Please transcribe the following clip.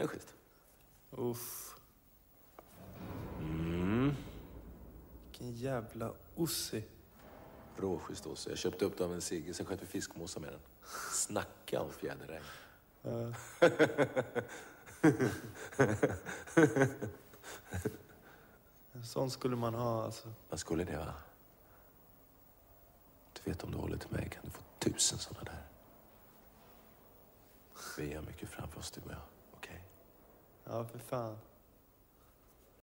Den är schysst. Uff. Mm. Vilken jävla ossi. Råschysst också. Jag köpte upp det av en Sigge, sen sköt vi fiskmåsar med den. Snacka om fjäderregn. Ja. En sån skulle man ha alltså. Vad skulle det vara? Du vet om du håller till mig kan du få tusen sådana där. Vi har mycket framför oss du och jag. Ja, för fan.